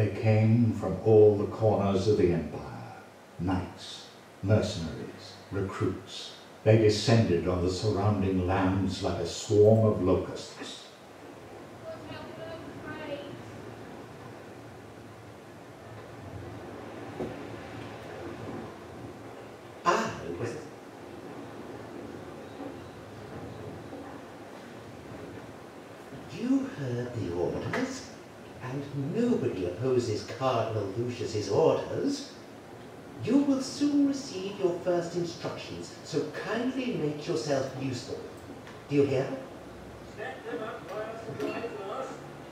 They came from all the corners of the empire knights, mercenaries, recruits. They descended on the surrounding lands like a swarm of locusts. Ah, You heard the orders, and nobody opposes Cardinal Lucius's orders. You will soon receive your first instructions, so kindly make yourself useful. Do you hear?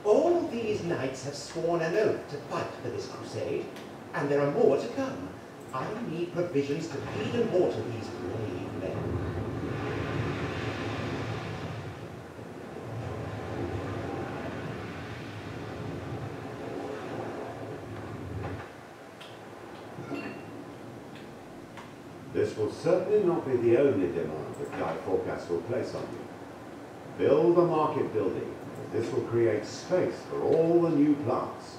All these knights have sworn an oath to fight for this crusade, and there are more to come. I need provisions to feed and water these brave This will certainly not be the only demand that Guy Forcas will place on you. Build a market building, this will create space for all the new plants.